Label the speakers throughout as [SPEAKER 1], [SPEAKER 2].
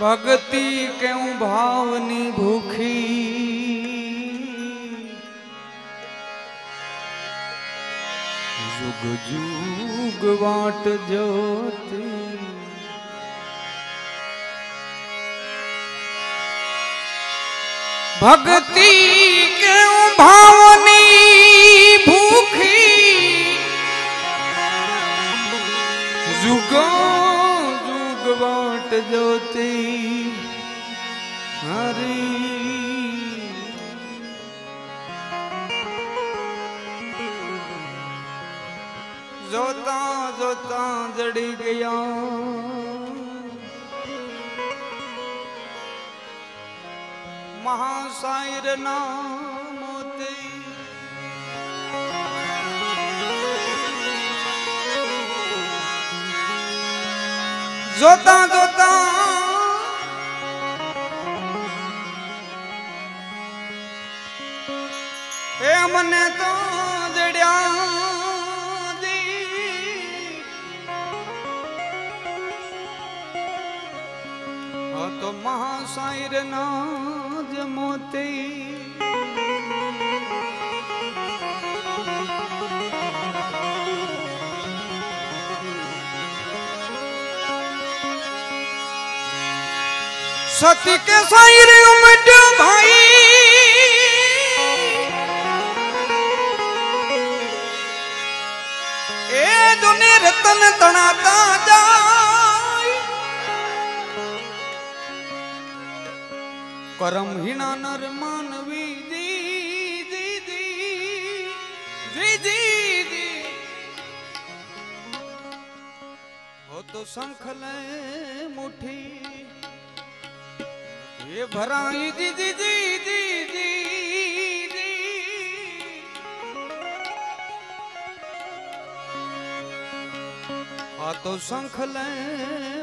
[SPEAKER 1] ભક્તિ કેવું ભાવની ભૂખી? જુગ જુગ વાટ જોતી ભક્તિ કેવું ભાવની ज्योति हरी। जोता जोता जड़ी गया। महासाईर नाम जोता जो એ મને તો જડ્યા આ તો મહાસાયર ના જ મોતી. सती के शायर उमट भाई। ए दुने रतन तनाता जाय करम हिना नर मानवी। दी दी दी दी दी दी। वो तो संखले मुठी। ये भराई जी जी जी जी जी जी। आ तो शंख लें।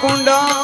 [SPEAKER 1] કુંડા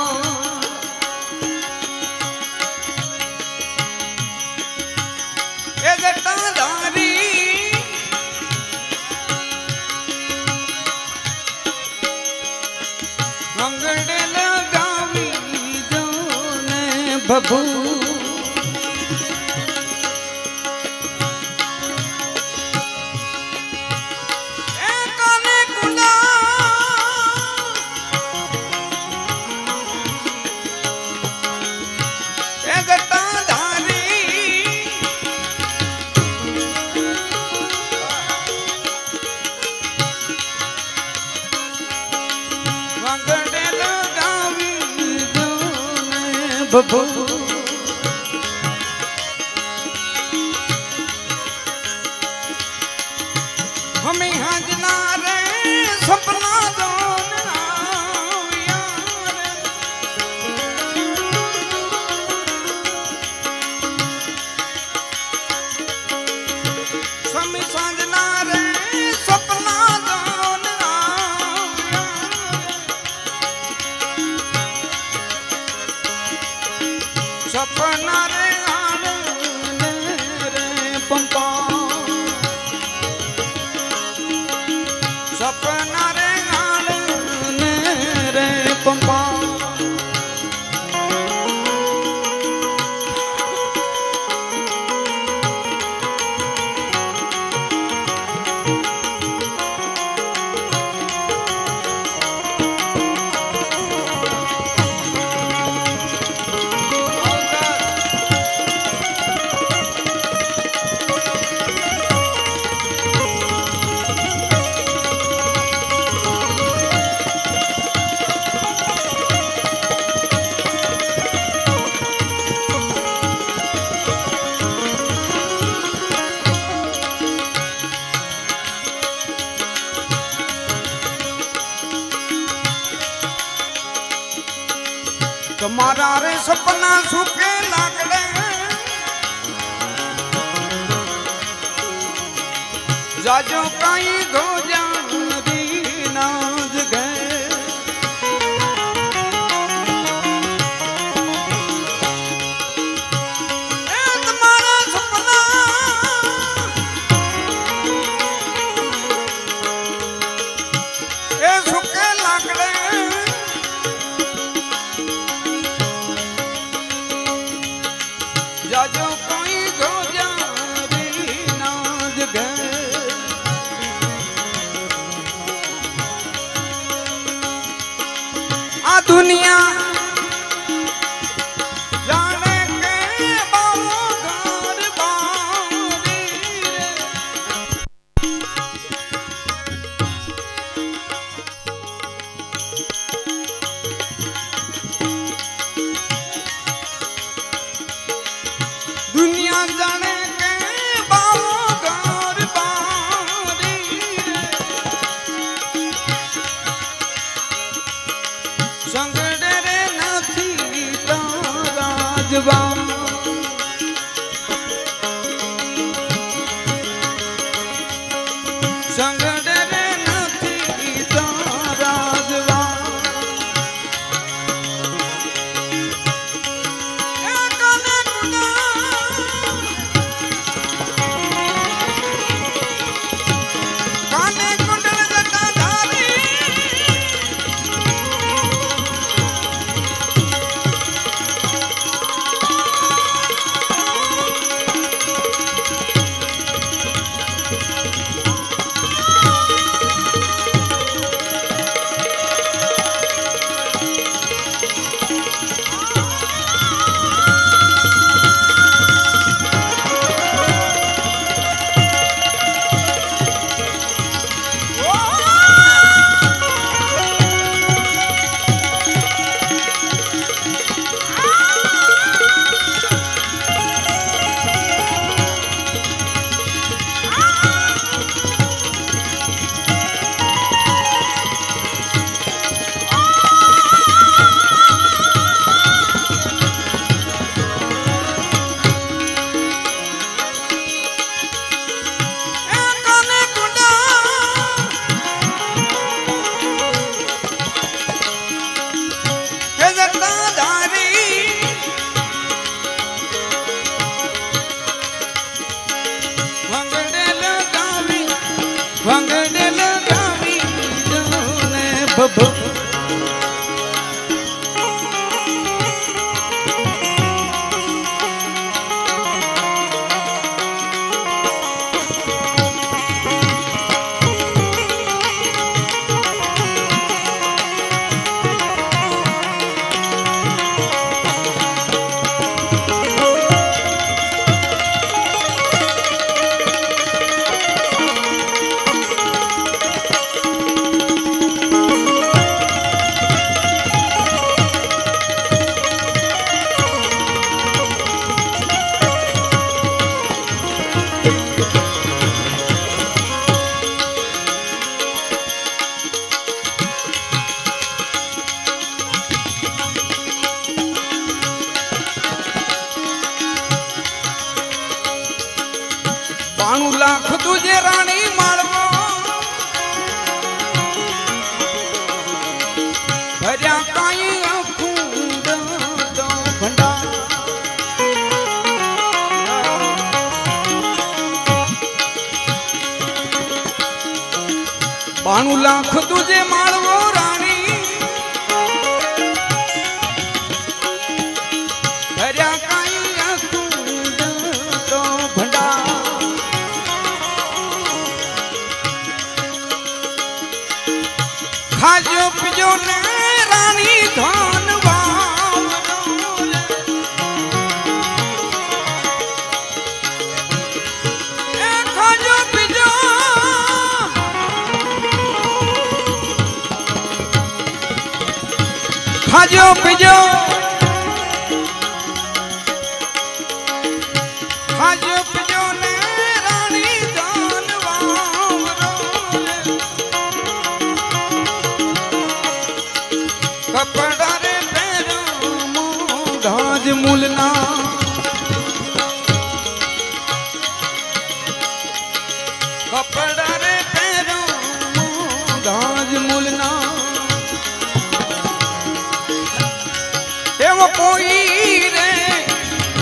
[SPEAKER 1] jump, jump.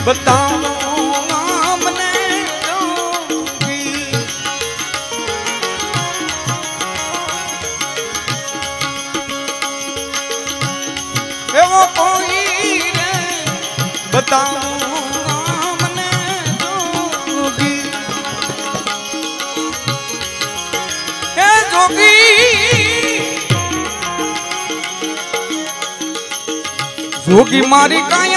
[SPEAKER 1] બતાવો અમને એવો કોઈ બતાવો જોગી મારી કાંઈ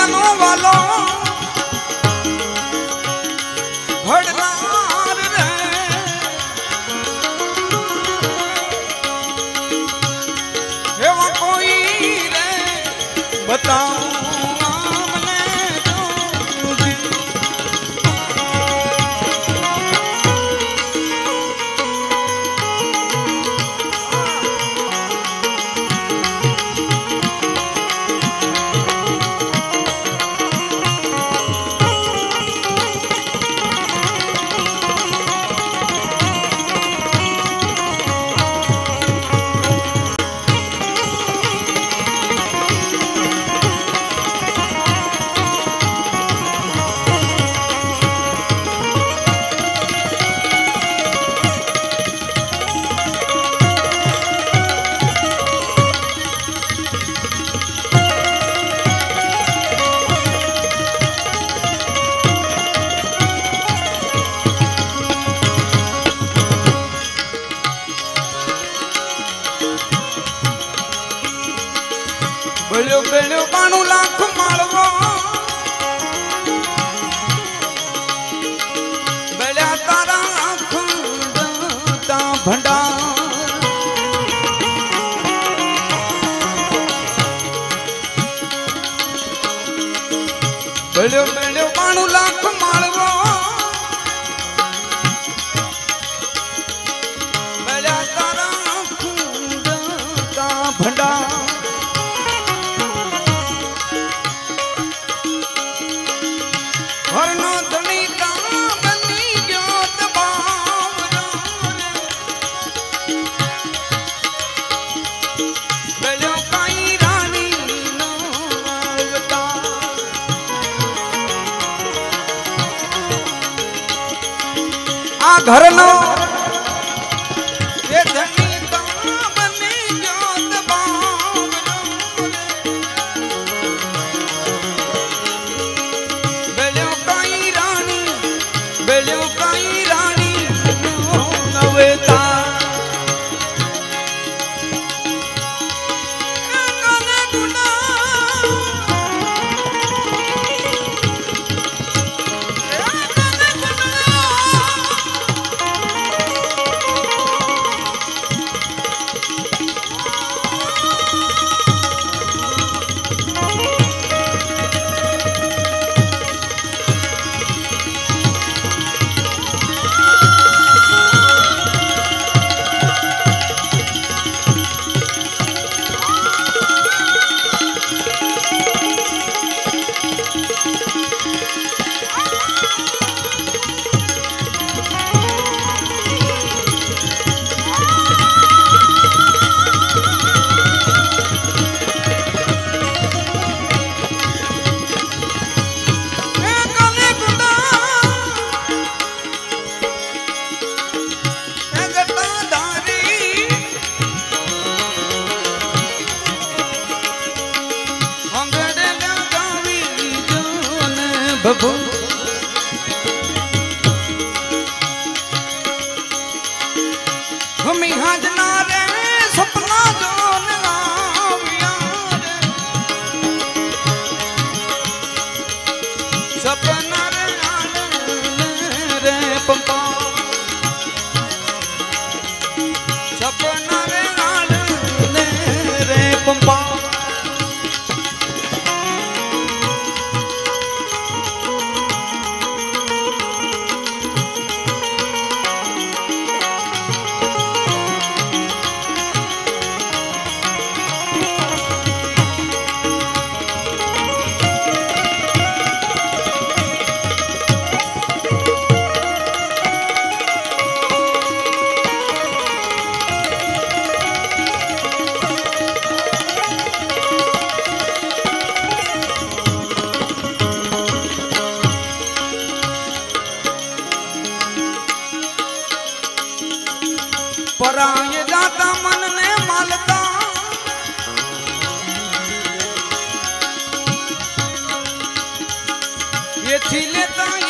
[SPEAKER 1] গেছিলে তাই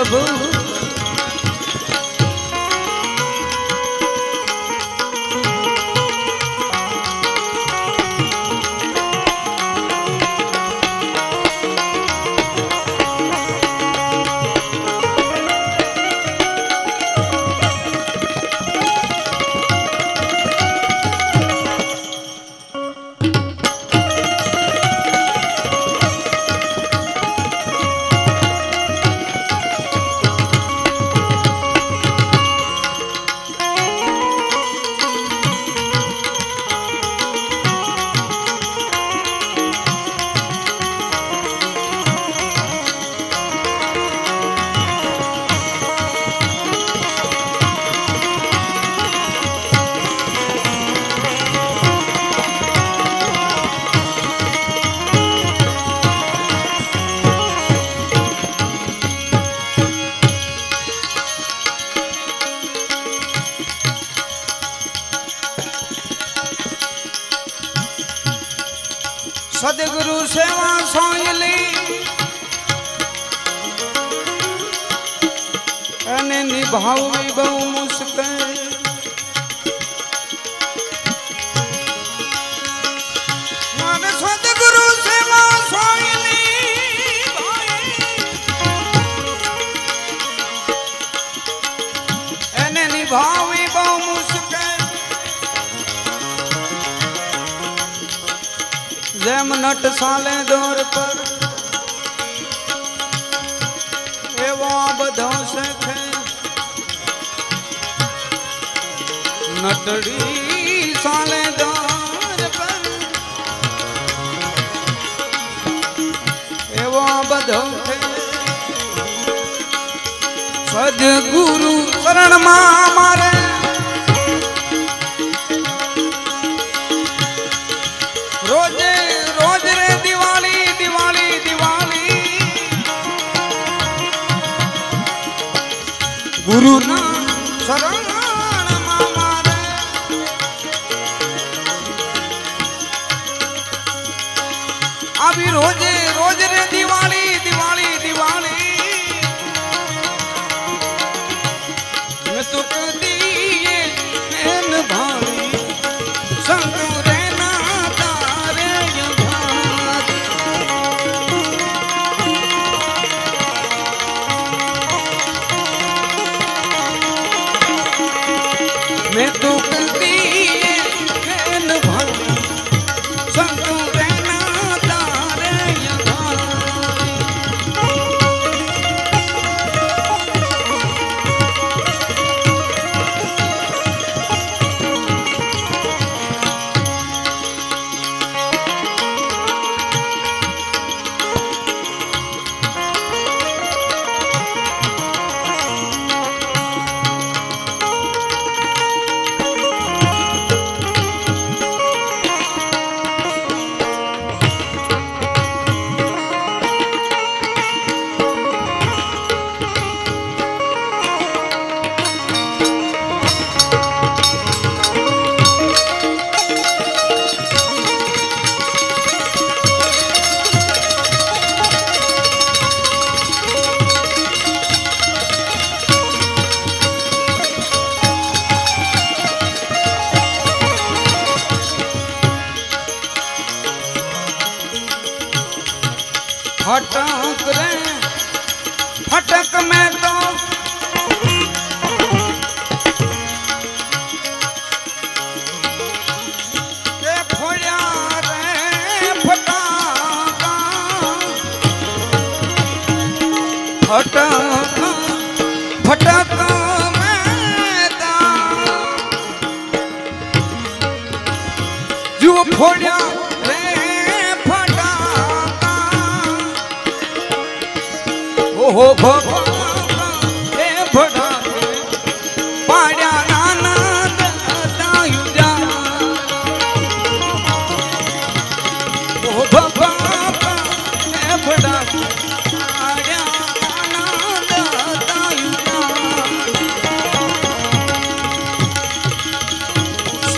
[SPEAKER 1] प्रभु જેમ નટ સાલે દોર પર, એવો બધો શેખે નટડી સાલે દોર પર. એવો બધો સદગુરુ શરણમાં મારે gurur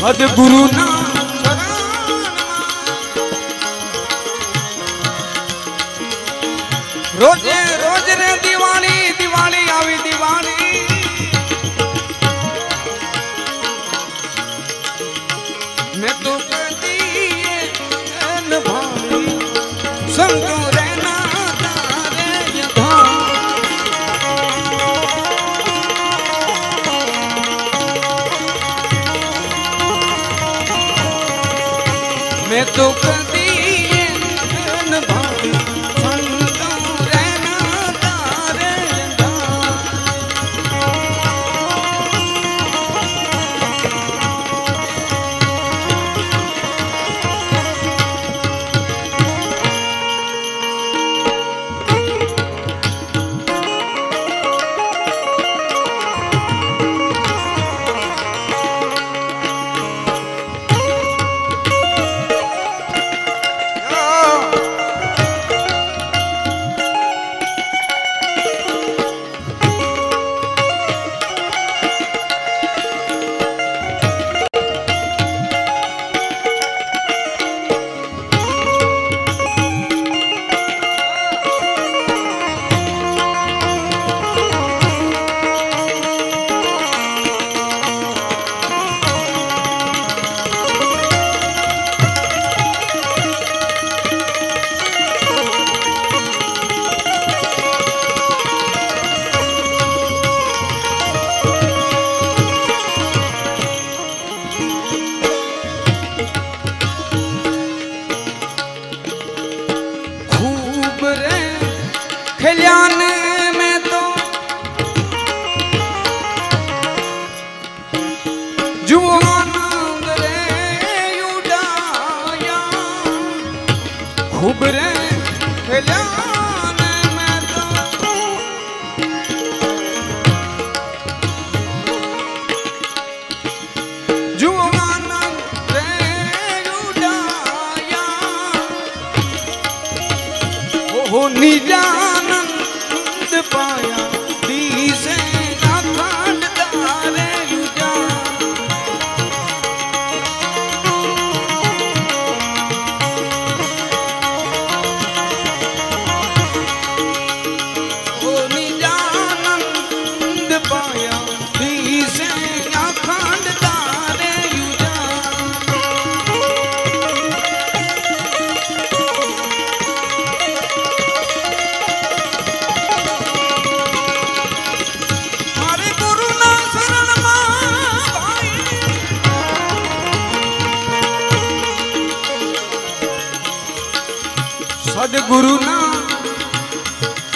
[SPEAKER 1] सदगुरु ना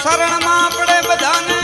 [SPEAKER 1] શરણમાં આપણે બધાને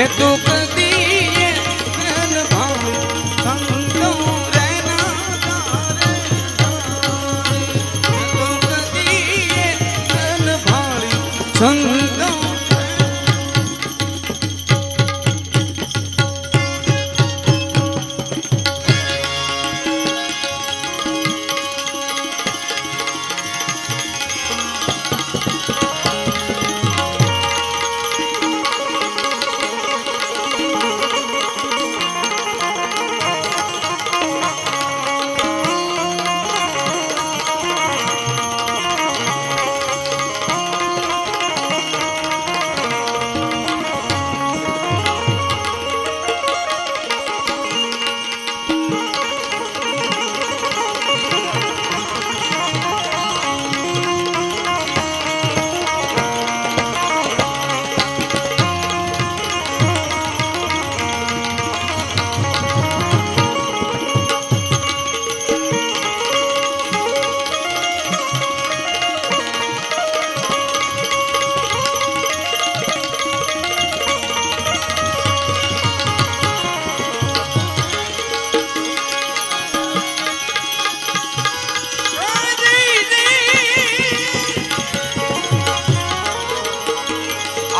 [SPEAKER 1] Let go.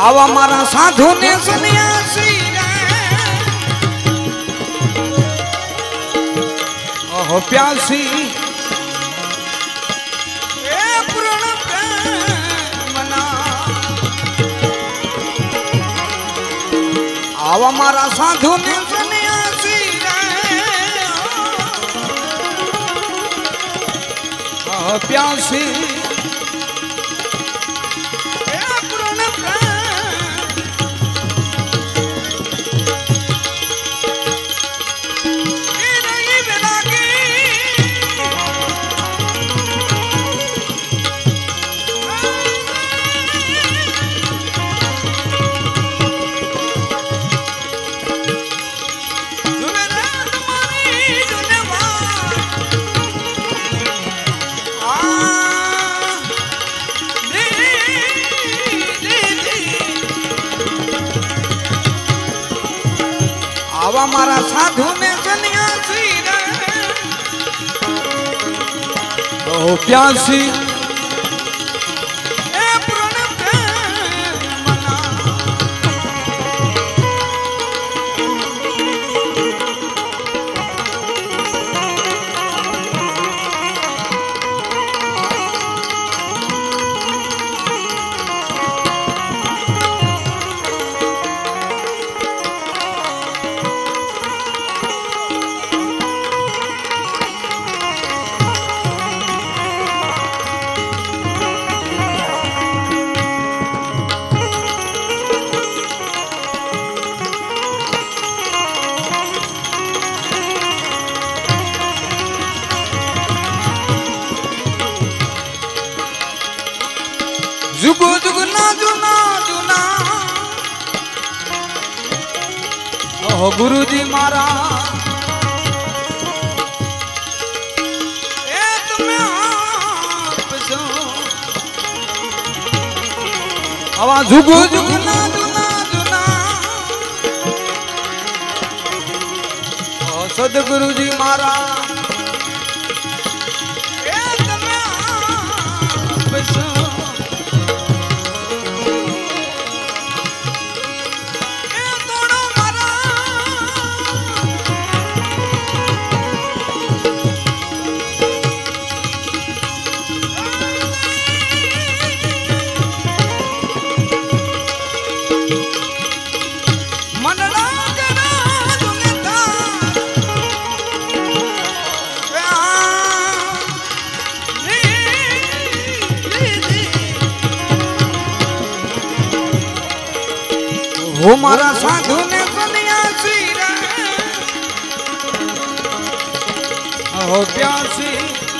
[SPEAKER 1] આવા મારા સાધુ ને સન્યાસી ઓહો પ્યાસી આવા મારા સાધુ ને સન્યાસી પ્યાસી प्यासी हो प्यासी।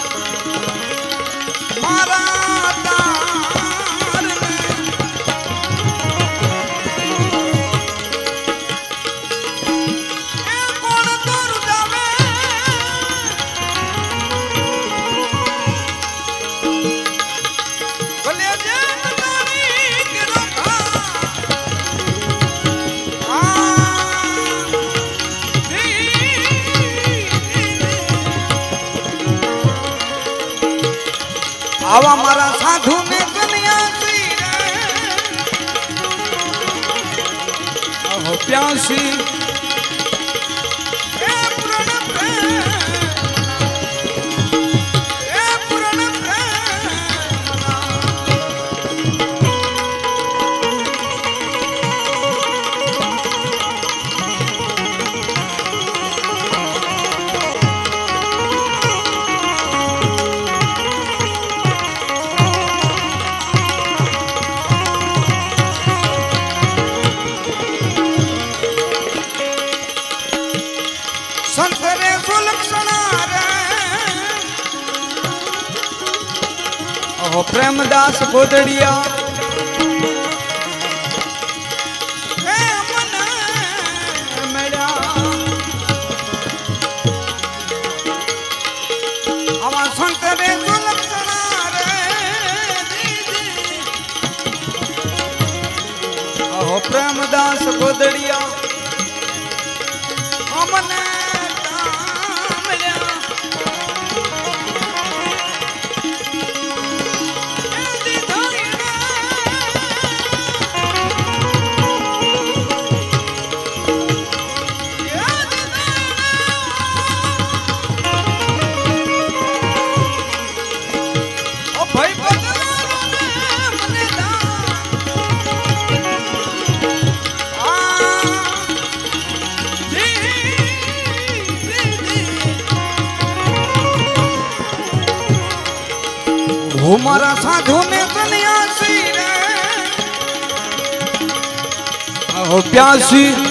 [SPEAKER 1] Shiva. दरिया हमारा साधु ने सन्यासी रे। प्यासी।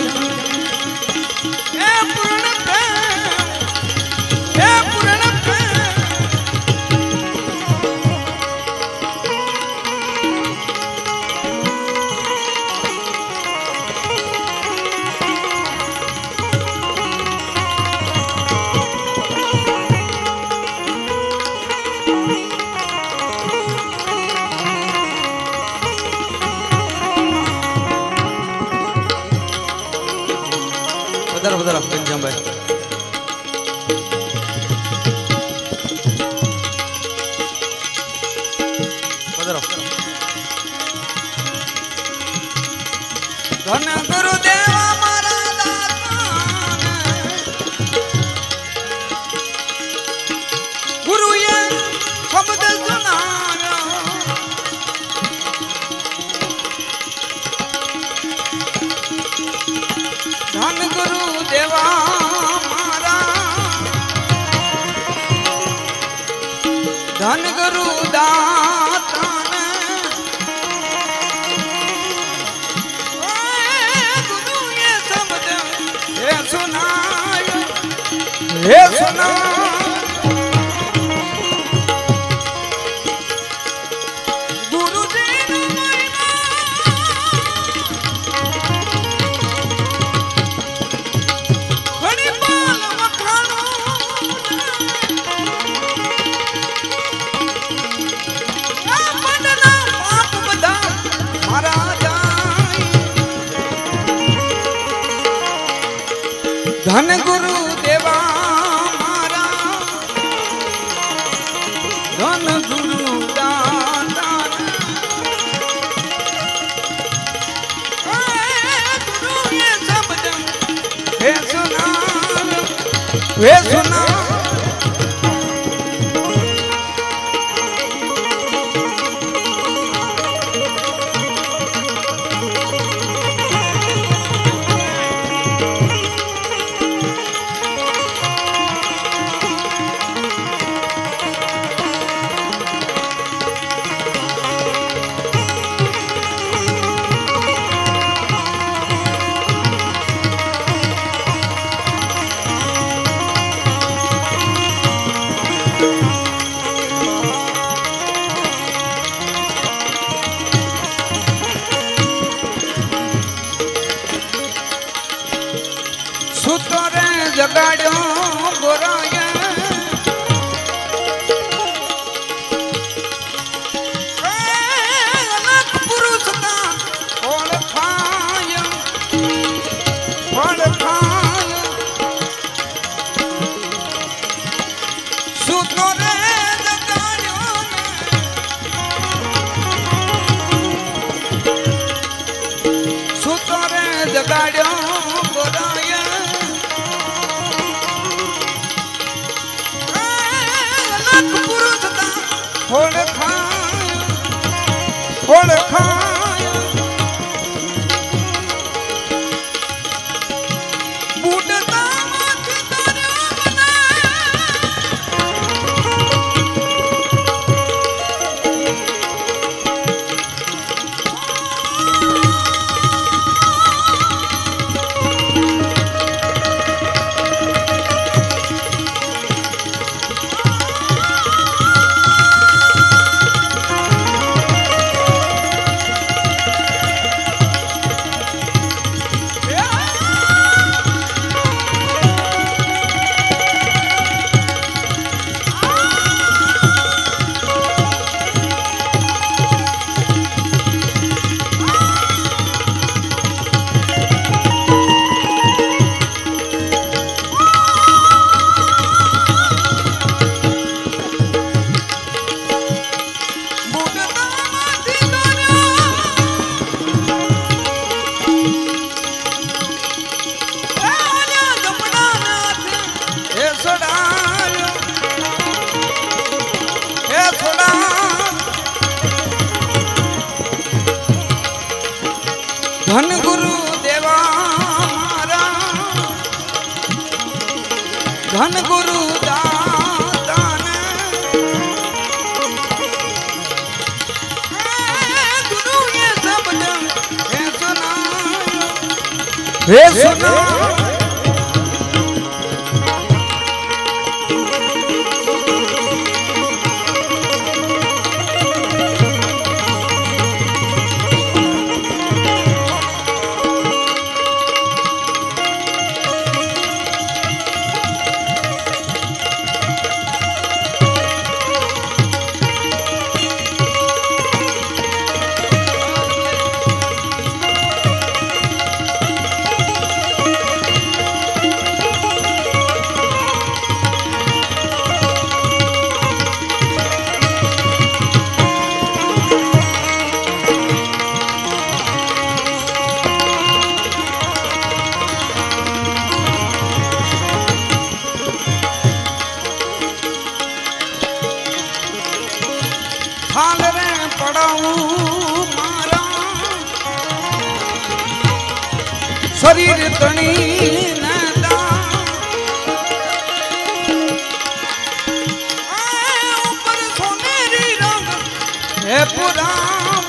[SPEAKER 1] હે પુરામ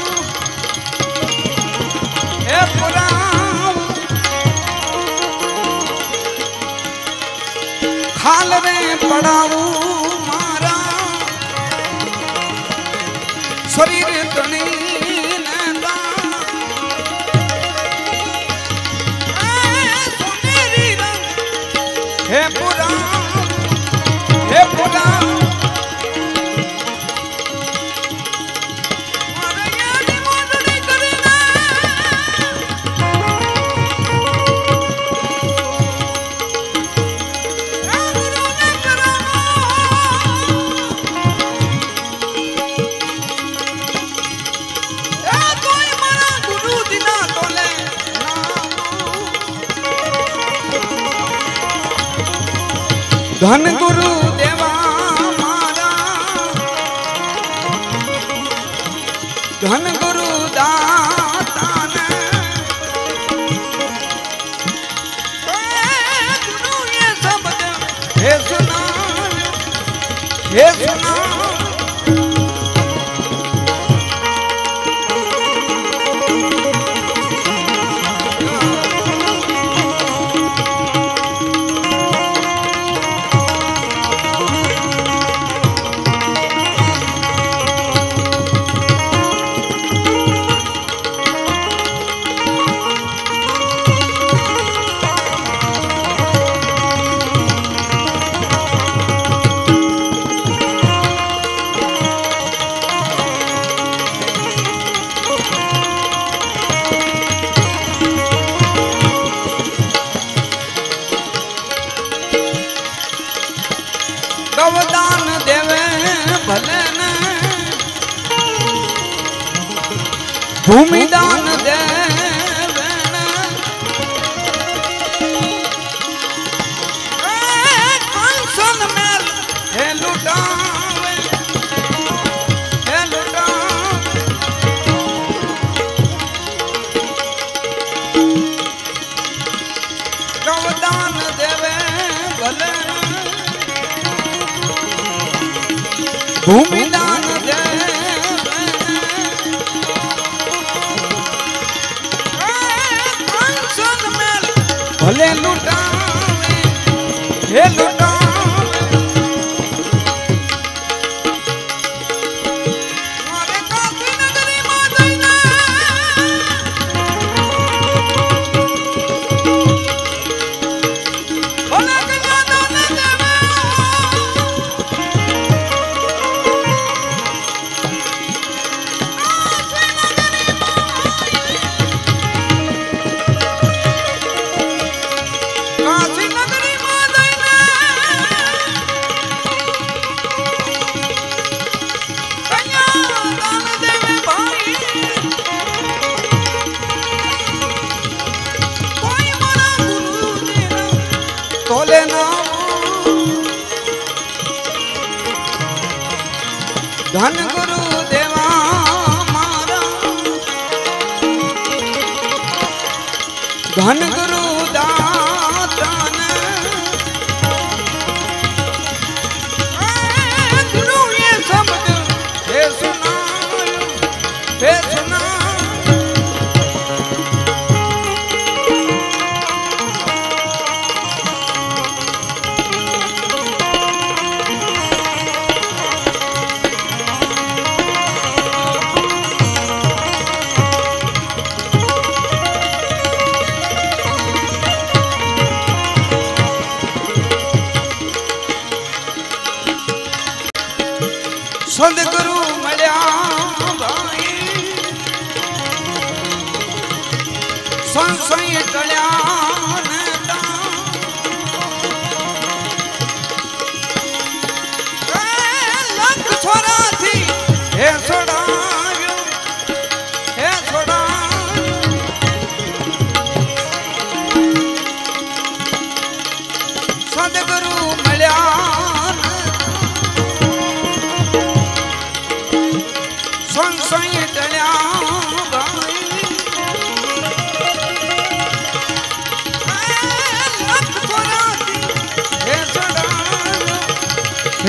[SPEAKER 1] હે પુરામ. ખાલ રે પડાવું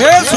[SPEAKER 1] Yes,